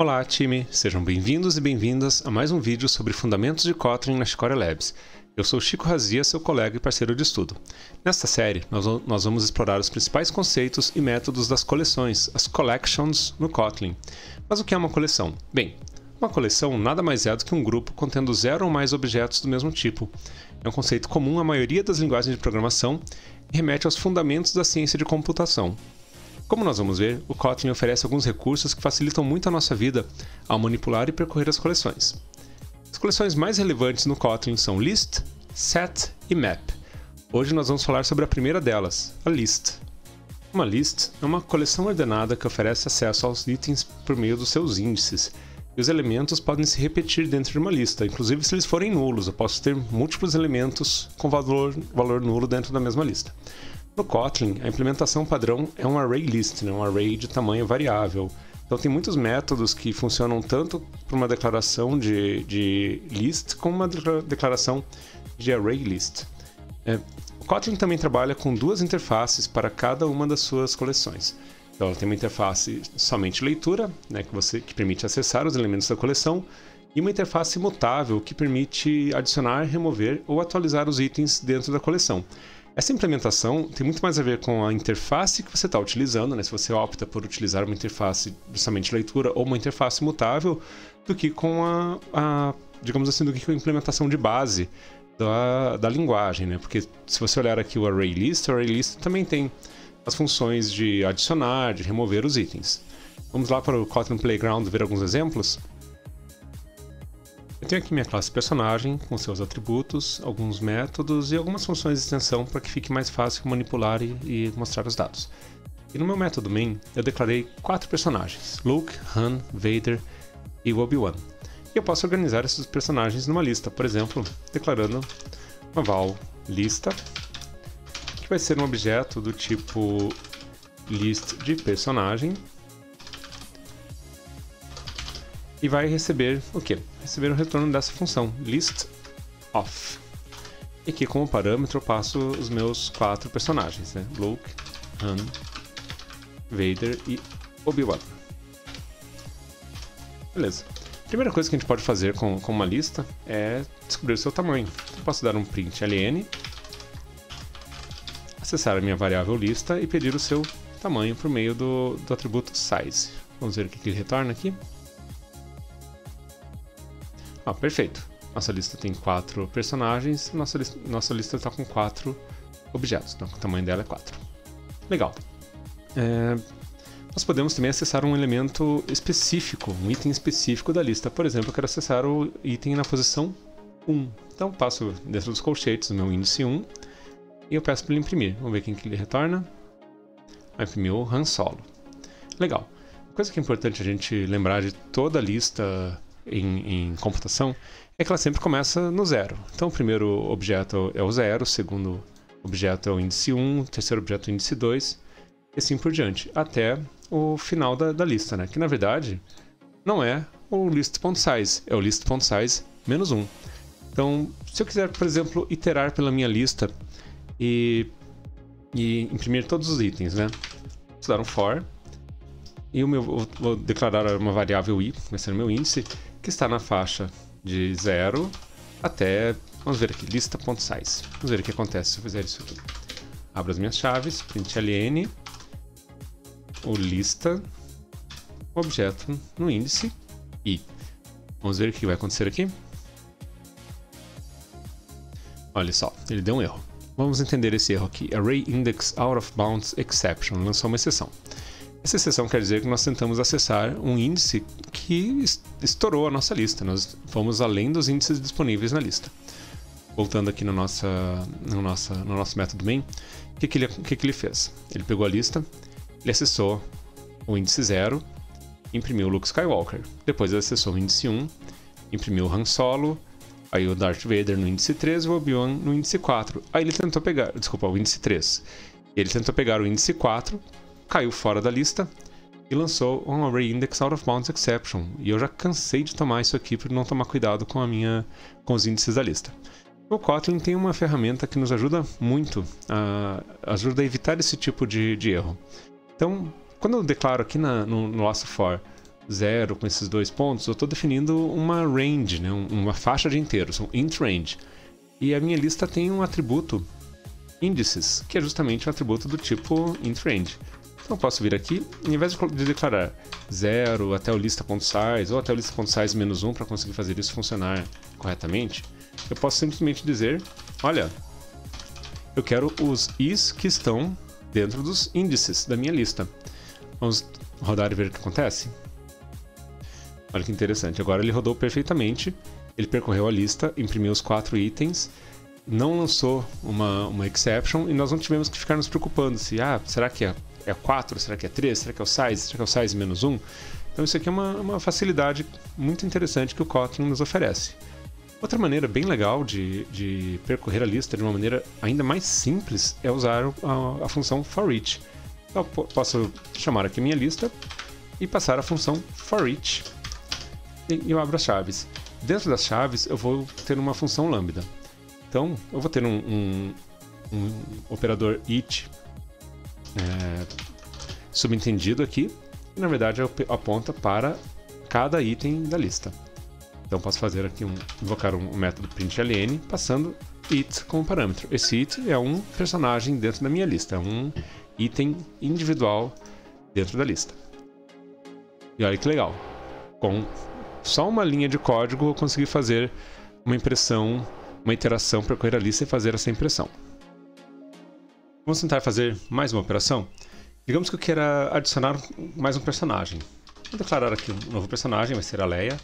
Olá, time! Sejam bem-vindos e bem-vindas a mais um vídeo sobre fundamentos de Kotlin na Chicoria Labs. Eu sou Chico Razia, seu colega e parceiro de estudo. Nesta série, nós vamos explorar os principais conceitos e métodos das coleções, as collections no Kotlin. Mas o que é uma coleção? Bem, uma coleção nada mais é do que um grupo contendo zero ou mais objetos do mesmo tipo. É um conceito comum à maioria das linguagens de programação e remete aos fundamentos da ciência de computação, como nós vamos ver, o Kotlin oferece alguns recursos que facilitam muito a nossa vida ao manipular e percorrer as coleções. As coleções mais relevantes no Kotlin são list, set e map. Hoje nós vamos falar sobre a primeira delas, a list. Uma list é uma coleção ordenada que oferece acesso aos itens por meio dos seus índices, e os elementos podem se repetir dentro de uma lista, inclusive se eles forem nulos. Eu posso ter múltiplos elementos com valor, valor nulo dentro da mesma lista. No Kotlin, a implementação padrão é um array list, né? um array de tamanho variável. Então tem muitos métodos que funcionam tanto para uma declaração de, de list como uma declaração de array list. É, o Kotlin também trabalha com duas interfaces para cada uma das suas coleções. Então ela tem uma interface somente leitura, né, que, você, que permite acessar os elementos da coleção, e uma interface mutável que permite adicionar, remover ou atualizar os itens dentro da coleção. Essa implementação tem muito mais a ver com a interface que você está utilizando, né? se você opta por utilizar uma interface somente leitura ou uma interface mutável, do que com a, a digamos assim, do que com a implementação de base da, da linguagem, né? Porque se você olhar aqui o array list, o array list também tem as funções de adicionar, de remover os itens. Vamos lá para o Kotlin Playground ver alguns exemplos. Eu tenho aqui minha classe personagem com seus atributos, alguns métodos e algumas funções de extensão para que fique mais fácil manipular e, e, mostrar os dados. E no meu método main eu declarei quatro personagens: Luke, Han, Vader e Obi-Wan. E eu posso organizar esses personagens numa lista, por exemplo, declarando uma val lista, que vai ser um objeto do tipo list de personagem e vai receber o quê? Receber o retorno dessa função list of. E aqui como parâmetro eu passo os meus quatro personagens, né? Luke, Han, Vader e Obi-Wan. Beleza. Primeira coisa que a gente pode fazer com, com uma lista é descobrir o seu tamanho. Eu posso dar um print ln, acessar a minha variável lista e pedir o seu tamanho por meio do, do atributo size. Vamos ver o que ele retorna aqui. Ah, perfeito. Nossa lista tem quatro personagens, nossa, li nossa lista está com quatro objetos, então o tamanho dela é 4. Legal. É, nós podemos também acessar um elemento específico, um item específico da lista. Por exemplo, eu quero acessar o item na posição 1. Então passo dentro dos colchetes o meu índice 1 e eu peço para ele imprimir. Vamos ver quem que ele retorna. Vai imprimir o Han Solo. Legal. Uma coisa que é importante a gente lembrar de toda a lista em, em, computação é que ela sempre começa no zero. Então, o primeiro objeto é o zero, o segundo objeto é o índice 1, o terceiro objeto é o índice 2, e assim por diante, até o final da, da lista, né? que na verdade não é o list.size, é o list.size menos 1. Então, se eu quiser, por exemplo, iterar pela minha lista e, e imprimir todos os itens, né? Vou dar um for e o meu, vou declarar uma variável i, vai ser o meu índice, que está na faixa de 0 até, vamos ver aqui, lista.size. Vamos ver o que acontece se eu fizer isso aqui. Abro as minhas chaves, println, o lista, objeto no índice i. Vamos ver o que vai acontecer aqui. Olha só, ele deu um erro. Vamos entender esse erro aqui. Array Index Out of Bounds Exception lançou uma exceção. Essa exceção quer dizer que nós tentamos acessar um índice que estourou a nossa lista. Nós fomos além dos índices disponíveis na lista. Voltando aqui no, nossa, no, nossa, no nosso método main, o que, que, ele, que, que ele fez? Ele pegou a lista, ele acessou o índice 0, imprimiu o Luke Skywalker. Depois ele acessou o índice 1, imprimiu o Han Solo, aí o Darth Vader no índice 3 e o Obi-Wan no índice 4. Aí ele tentou pegar, desculpa, o índice 3. Ele tentou pegar o índice 4, caiu fora da lista e lançou um Array Index Out of Bounds Exception. E eu já cansei de tomar isso aqui por não tomar cuidado com a minha com os índices da lista. O Kotlin tem uma ferramenta que nos ajuda muito, a, ajuda a evitar esse tipo de, de erro. Então, quando eu declaro aqui na, no, no laço for zero com esses dois pontos, eu estou definindo uma range, né? uma faixa de inteiros, um int range. E a minha lista tem um atributo índices, que é justamente um atributo do tipo int range. Eu posso vir aqui, em vez de declarar 0 até o lista.size ou até o lista.size menos 1 para conseguir fazer isso funcionar corretamente, eu posso simplesmente dizer, olha, eu quero os is que estão dentro dos índices da minha lista. Vamos rodar e ver o que acontece? Olha que interessante, agora ele rodou perfeitamente, ele percorreu a lista, imprimiu os quatro itens, não lançou uma, uma exception e nós não tivemos que ficar nos preocupando se, ah, será que é, é 4, será que é 3, será que é o size, será que é o size menos 1? Então isso aqui é uma, uma facilidade muito interessante que o Kotlin nos oferece. Outra maneira bem legal de, de percorrer a lista de uma maneira ainda mais simples é usar a, a função forEach. Então, eu posso chamar aqui minha lista e passar a função forEach e eu abro as chaves. Dentro das chaves eu vou ter uma função lambda. Então eu vou ter um, um, um operador each é, subentendido aqui, que na verdade aponta para cada item da lista. Então posso fazer aqui um invocar um método println passando it como parâmetro. Esse it é um personagem dentro da minha lista, é um item individual dentro da lista. E olha que legal. Com só uma linha de código eu consegui fazer uma impressão, uma iteração para correr a lista e fazer essa impressão. Vamos tentar fazer mais uma operação? Digamos que eu queira adicionar mais um personagem. Vou declarar aqui um novo personagem, vai ser a Leia.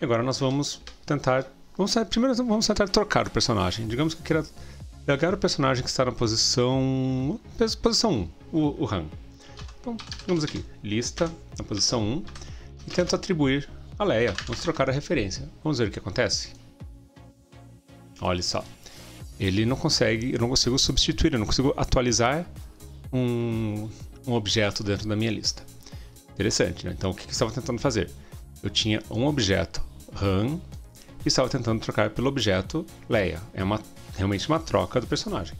E agora nós vamos tentar... Vamos, primeiro vamos tentar trocar o personagem. Digamos que eu queira pegar o personagem que está na posição... Posição 1, o, o Han. Então, vamos aqui, lista, na posição 1, e tento atribuir a Leia. Vamos trocar a referência. Vamos ver o que acontece. Olha só. Ele não consegue, eu não consigo substituir, eu não consigo atualizar um, um objeto dentro da minha lista. Interessante, né? Então, o que eu estava tentando fazer? eu tinha um objeto RAM e estava tentando trocar pelo objeto Leia. É uma, realmente uma troca do personagem.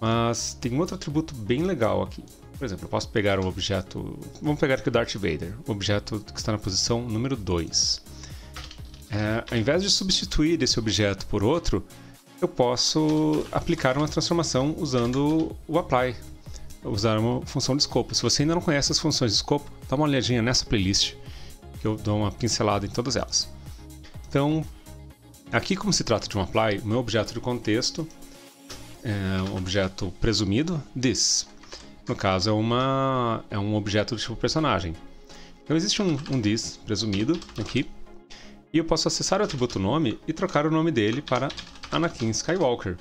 Mas tem um outro atributo bem legal aqui. Por exemplo, eu posso pegar um objeto. Vamos pegar aqui o Darth Vader, o objeto que está na posição número 2. É, ao invés de substituir esse objeto por outro, eu posso aplicar uma transformação usando o apply, usar uma função de escopo. Se você ainda não conhece as funções de escopo, dá uma olhadinha nessa playlist que eu dou uma pincelada em todas elas. Então, aqui como se trata de um apply, o meu objeto de contexto é um objeto presumido, this. No caso, é, uma, é um objeto do tipo personagem. Então existe um, um this presumido aqui, e eu posso acessar o atributo nome e trocar o nome dele para Anakin Skywalker.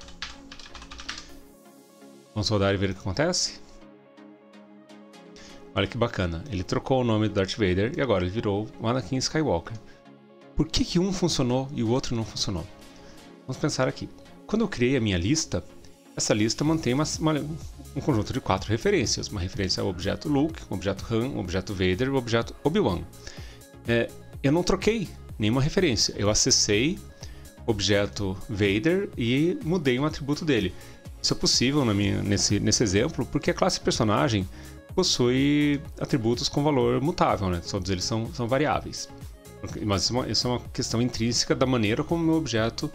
Vamos rodar e ver o que acontece? Olha que bacana. Ele trocou o nome do Darth Vader e agora ele virou o Anakin Skywalker. Por que, que um funcionou e o outro não funcionou? Vamos pensar aqui. Quando eu criei a minha lista, essa lista mantém uma, uma, um conjunto de quatro referências. Uma referência ao objeto Luke, um objeto Han, um objeto Vader e um objeto Obi-Wan. É, eu não troquei nenhuma referência. Eu acessei o objeto Vader e mudei um atributo dele. Isso é possível minha, nesse, nesse exemplo porque a classe personagem possui atributos com valor mutável, né? Todos eles são, são variáveis. Mas isso é, uma, isso é uma questão intrínseca da maneira como o meu objeto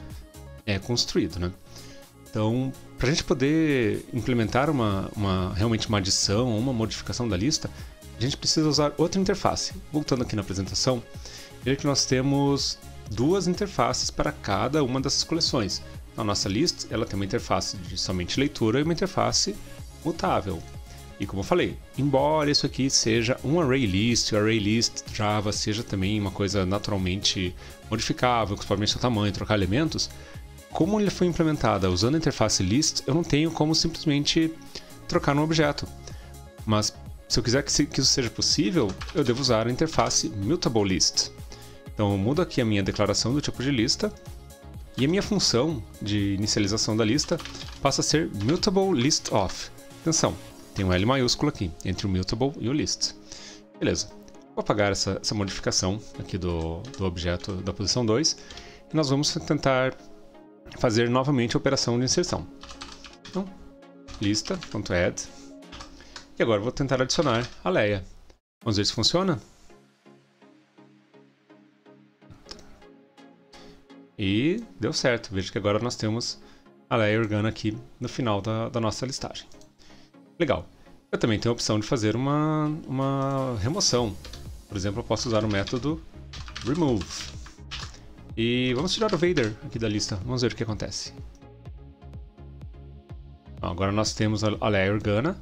é construído, né? Então, para a gente poder implementar uma, uma, realmente uma adição ou uma modificação da lista, a gente precisa usar outra interface. Voltando aqui na apresentação, veja que nós temos duas interfaces para cada uma dessas coleções. A nossa lista ela tem uma interface de somente leitura e uma interface mutável, e como eu falei, embora isso aqui seja um array list, o array list Java seja também uma coisa naturalmente modificável, que mexer o tamanho, trocar elementos, como ele foi implementada usando a interface list, eu não tenho como simplesmente trocar um objeto. Mas se eu quiser que isso seja possível, eu devo usar a interface mutable list. Então eu mudo aqui a minha declaração do tipo de lista e a minha função de inicialização da lista passa a ser mutable list of. Atenção, tem um L maiúsculo aqui, entre o mutable e o list. Beleza. Vou apagar essa, essa modificação aqui do, do objeto da posição 2 e nós vamos tentar fazer novamente a operação de inserção. Então, lista.add. E agora vou tentar adicionar a Leia. Vamos ver se funciona. E deu certo. Veja que agora nós temos a Leia Organa aqui no final da, da nossa listagem. Legal. Eu também tenho a opção de fazer uma, uma remoção. Por exemplo, eu posso usar o método remove. E vamos tirar o Vader aqui da lista. Vamos ver o que acontece. Agora nós temos a Leia Organa.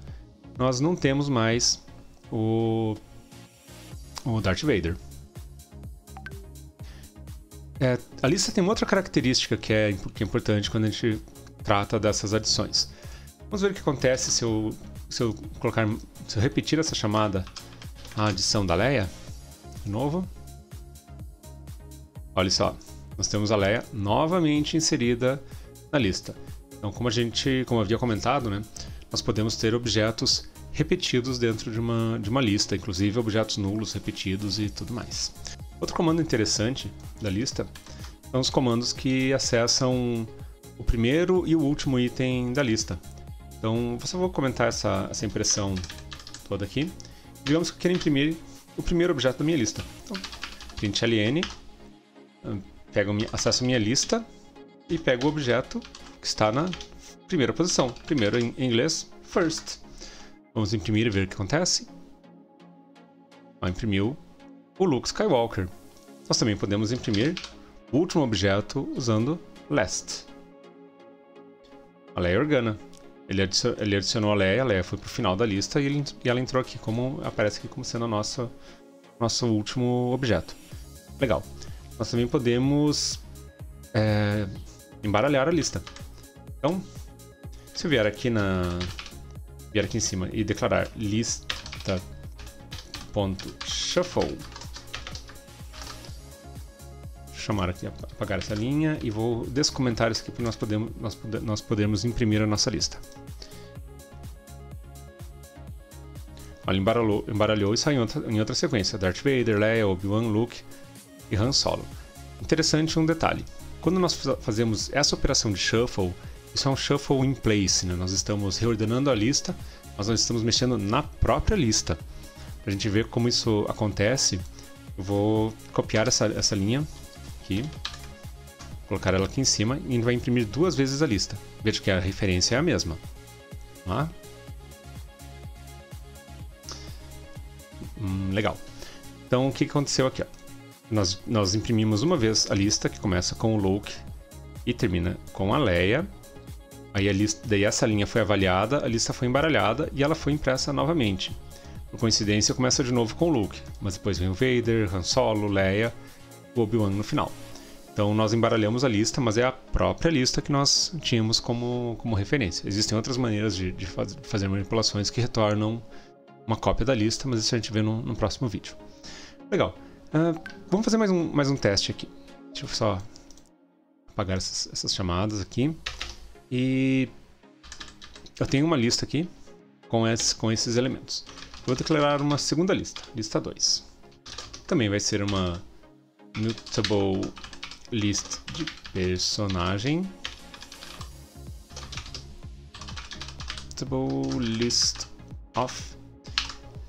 Nós não temos mais o, o Darth Vader. É, a lista tem uma outra característica que é, que é importante quando a gente trata dessas adições. Vamos ver o que acontece se eu, se eu colocar, se eu repetir essa chamada, a adição da Leia, de novo. Olha só, nós temos a Leia novamente inserida na lista. Então, como a gente, como havia comentado, né, nós podemos ter objetos repetidos dentro de uma, de uma lista, inclusive objetos nulos repetidos e tudo mais. Outro comando interessante da lista são os comandos que acessam o primeiro e o último item da lista. Então, só vou comentar essa, essa impressão toda aqui. Digamos que eu quero imprimir o primeiro objeto da minha lista. Então, print ln, pego, acesso a minha lista e pego o objeto que está na primeira posição. Primeiro em inglês, first. Vamos imprimir e ver o que acontece. Ó, imprimiu o Luke Skywalker. Nós também podemos imprimir o último objeto usando last. A Leia Organa. Ele, adicionou, ele adicionou a Leia, a Leia foi pro final da lista e, ele, e ela entrou aqui como. aparece aqui como sendo o nosso último objeto. Legal. Nós também podemos é, embaralhar a lista. Então, se eu vier aqui na. vier aqui em cima e declarar lista.shuffle chamar aqui, apagar essa linha e vou descomentar isso aqui para nós, podemos, nós, nós podermos imprimir a nossa lista. Olha, embaralhou, embaralhou e saiu em outra, em outra sequência. Darth Vader, Leia, Obi-Wan, Luke e Han Solo. Interessante um detalhe. Quando nós fazemos essa operação de shuffle, isso é um shuffle in place, né? Nós estamos reordenando a lista, mas nós estamos mexendo na própria lista. Para a gente ver como isso acontece, eu vou copiar essa, essa linha aqui, colocar ela aqui em cima e vai imprimir duas vezes a lista. Veja que a referência é a mesma. Tá? Hum, legal. Então, o que aconteceu aqui? Ó? Nós, nós imprimimos uma vez a lista, que começa com o Luke e termina com a Leia. Aí a lista, daí essa linha foi avaliada, a lista foi embaralhada e ela foi impressa novamente. Por coincidência, começa de novo com o Luke, mas depois vem o Vader, Han Solo, Leia Obi-Wan no final. Então nós embaralhamos a lista, mas é a própria lista que nós tínhamos como, como referência. Existem outras maneiras de, de faz, fazer manipulações que retornam uma cópia da lista, mas isso a gente vê no, no próximo vídeo. Legal. Uh, vamos fazer mais um, mais um teste aqui. Deixa eu só apagar essas, essas chamadas aqui. E eu tenho uma lista aqui com esses, com esses elementos. vou declarar uma segunda lista, lista 2. Também vai ser uma mutable list de personagem. Mutable list of.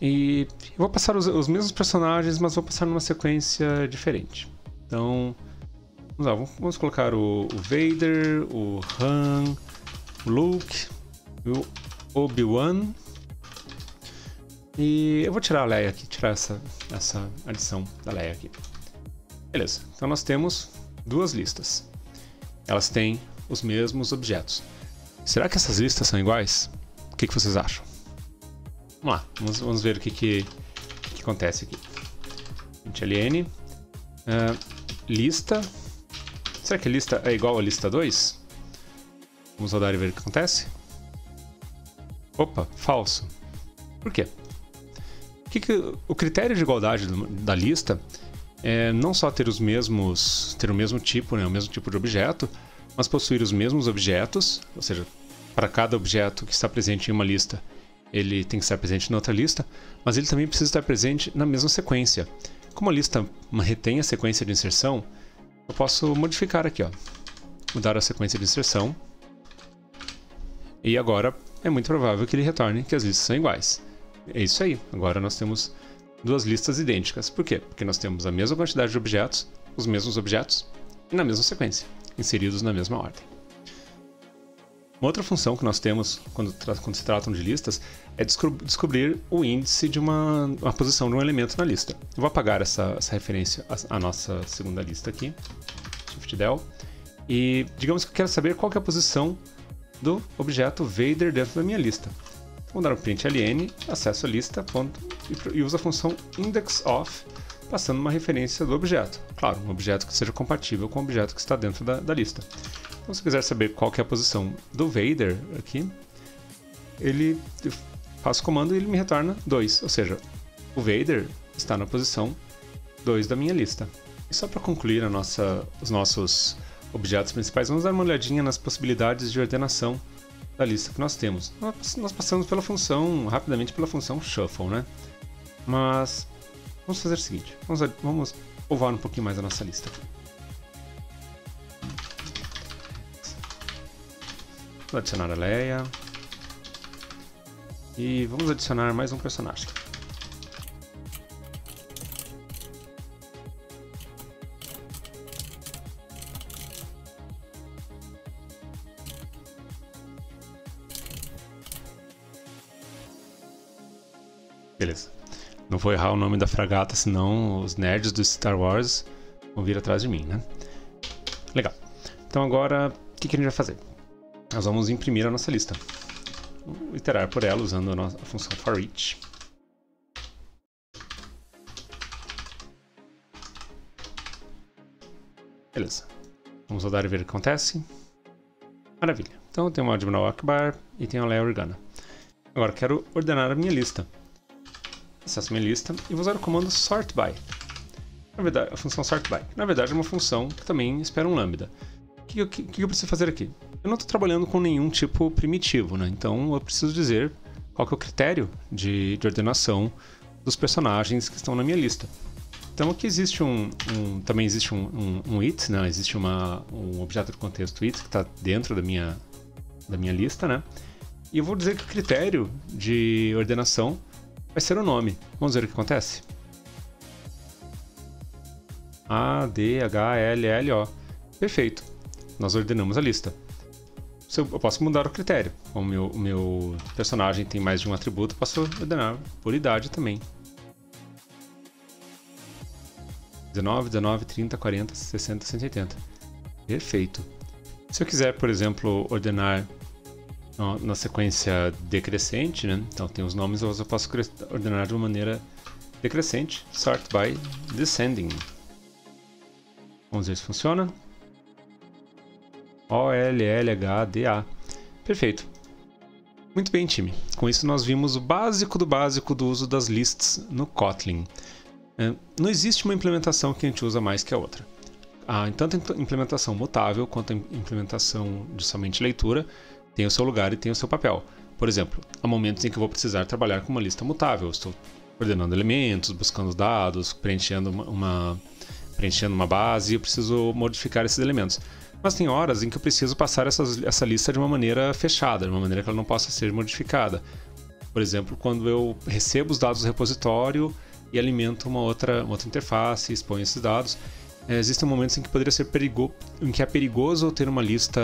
E vou passar os, os, mesmos personagens, mas vou passar numa sequência diferente. Então, vamos lá, vamos colocar o, o Vader, o Han, o Luke, o Obi-Wan. E eu vou tirar a Leia aqui, tirar essa, essa adição da Leia aqui. Beleza, então nós temos duas listas. Elas têm os mesmos objetos. Será que essas listas são iguais? O que, que vocês acham? Vamos lá, vamos, vamos ver o que, que, que acontece aqui. ln uh, lista. Será que a lista é igual a lista 2? Vamos rodar e ver o que acontece. Opa, falso. Por quê? Que que, o critério de igualdade da lista é não só ter os mesmos, ter o mesmo tipo, né, o mesmo tipo de objeto, mas possuir os mesmos objetos, ou seja, para cada objeto que está presente em uma lista, ele tem que estar presente na outra lista, mas ele também precisa estar presente na mesma sequência. Como a lista retém a sequência de inserção, eu posso modificar aqui, ó, mudar a sequência de inserção. E agora é muito provável que ele retorne que as listas são iguais. É isso aí. Agora nós temos duas listas idênticas. Por quê? Porque nós temos a mesma quantidade de objetos, os mesmos objetos, na mesma sequência, inseridos na mesma ordem. Uma outra função que nós temos quando, quando se tratam de listas é descobrir o índice de uma, uma, posição de um elemento na lista. Eu vou apagar essa, essa referência à, à, nossa segunda lista aqui, Shift Del, e digamos que eu quero saber qual é a posição do objeto Vader dentro da minha lista. Vou dar um print ln, acesso a lista ponto, e, e uso a função indexOf, passando uma referência do objeto. Claro, um objeto que seja compatível com o objeto que está dentro da, da lista. Então, se quiser saber qual é a posição do Vader aqui, ele faz o comando e ele me retorna 2. Ou seja, o Vader está na posição 2 da minha lista. E só para concluir nossa, os nossos objetos principais, vamos dar uma olhadinha nas possibilidades de ordenação da lista que nós temos. Nós passamos pela função, rapidamente pela função shuffle, né? Mas vamos fazer o seguinte, vamos, vamos povoar um pouquinho mais a nossa lista. Vou adicionar a Leia. E vamos adicionar mais um personagem. Beleza. Não vou errar o nome da fragata, senão os nerds do Star Wars vão vir atrás de mim, né? Legal. Então agora, o que, que a gente vai fazer? Nós vamos imprimir a nossa lista. Vamos iterar por ela usando a, nossa, a função forEach. Beleza. Vamos rodar e ver o que acontece. Maravilha. Então tem o Admiral Akbar e tem a Leia Organa. Agora quero ordenar a minha lista. Acesso minha lista e vou usar o comando sortBy. Na verdade, a função sortBy. Na verdade é uma função que também espera um lambda. Que, que, que eu preciso fazer aqui? Eu não estou trabalhando com nenhum tipo primitivo, né? Então eu preciso dizer qual é o critério de, de ordenação dos personagens que estão na minha lista. Então aqui existe um, um também existe um, um, um, it, né? Existe uma, um objeto de contexto it que está dentro da minha, da minha lista, né? E eu vou dizer que o critério de ordenação vai ser o nome. Vamos ver o que acontece. A, D, H, L, L, O. Perfeito nós ordenamos a lista. Eu posso mudar o critério. O meu, o meu personagem tem mais de um atributo, posso ordenar por idade também. 19, 19, 30, 40, 60, 180. Perfeito. Se eu quiser, por exemplo, ordenar na sequência decrescente, né? Então tem os nomes, eu posso ordenar de uma maneira decrescente, sort by descending. Vamos ver se funciona. O-L-L-H-D-A. Perfeito. Muito bem, time. Com isso nós vimos o básico do básico do uso das lists no Kotlin. É, não existe uma implementação que a gente usa mais que a outra. A, tanto a implementação mutável quanto a implementação de somente leitura tem o seu lugar e tem o seu papel. Por exemplo, há momentos em que eu vou precisar trabalhar com uma lista mutável. Estou ordenando elementos, buscando dados, preenchendo uma, uma preenchendo uma base e eu preciso modificar esses elementos. Mas tem horas em que eu preciso passar essa lista de uma maneira fechada, de uma maneira que ela não possa ser modificada. Por exemplo, quando eu recebo os dados do repositório e alimento uma outra, uma outra interface, exponho esses dados, é, existem momentos em que poderia ser perigo, em que é perigoso ter uma lista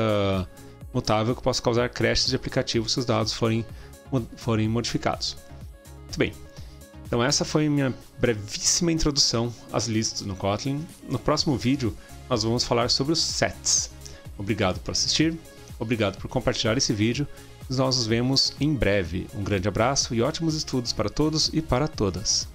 mutável que possa causar crashes de aplicativo se os dados forem, forem modificados. Muito bem. Então essa foi minha brevíssima introdução às listas no Kotlin. No próximo vídeo nós vamos falar sobre os sets. Obrigado por assistir, obrigado por compartilhar esse vídeo. Nós nos vemos em breve. Um grande abraço e ótimos estudos para todos e para todas.